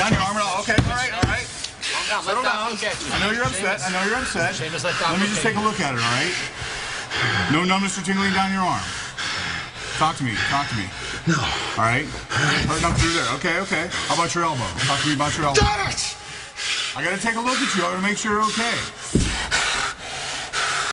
down your arm at all. Okay, all right, all right. Settle down. I know you're upset. I know you're upset. Let me just take a look at it, all right? No numbness or tingling down your arm. Talk to me. Talk to me. No. All right? Hurting up through there. Okay, okay. How about your elbow? Talk to me about your elbow. Damn it! I gotta take a look at you. I gotta make sure you're okay.